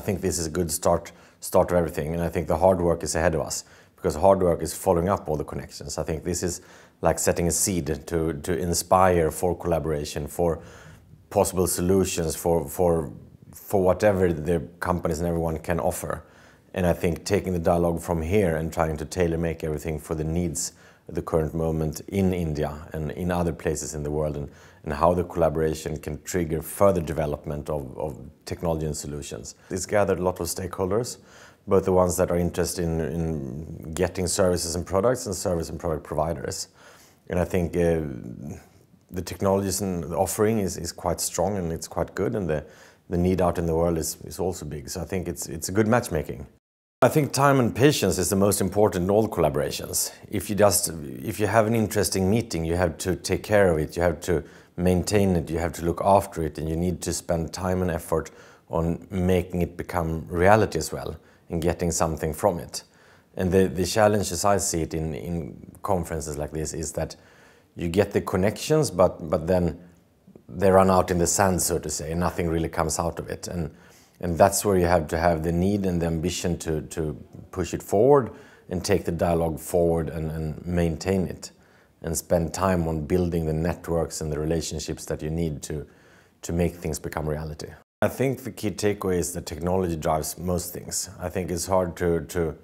think this is a good start, start of everything. And I think the hard work is ahead of us because hard work is following up all the connections. I think this is like setting a seed to, to inspire for collaboration, for possible solutions, for, for, for whatever the companies and everyone can offer. And I think taking the dialogue from here and trying to tailor make everything for the needs the current moment in India and in other places in the world and, and how the collaboration can trigger further development of, of technology and solutions. It's gathered a lot of stakeholders, both the ones that are interested in, in getting services and products and service and product providers. And I think uh, the technologies and the offering is, is quite strong and it's quite good and the, the need out in the world is, is also big. So I think it's, it's a good matchmaking. I think time and patience is the most important in all collaborations. If you just if you have an interesting meeting, you have to take care of it, you have to maintain it, you have to look after it, and you need to spend time and effort on making it become reality as well and getting something from it. And the, the challenge as I see it in, in conferences like this is that you get the connections, but, but then they run out in the sand, so to say, and nothing really comes out of it. And and that's where you have to have the need and the ambition to, to push it forward and take the dialogue forward and, and maintain it and spend time on building the networks and the relationships that you need to, to make things become reality. I think the key takeaway is that technology drives most things. I think it's hard to, to,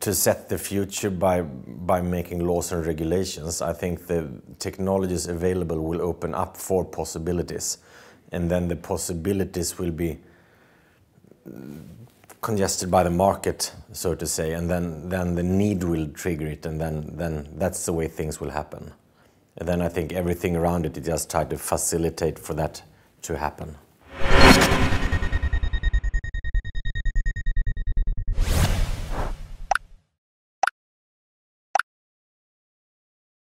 to set the future by, by making laws and regulations. I think the technologies available will open up for possibilities and then the possibilities will be congested by the market, so to say, and then, then the need will trigger it, and then, then that's the way things will happen. And then I think everything around it, you just try to facilitate for that to happen.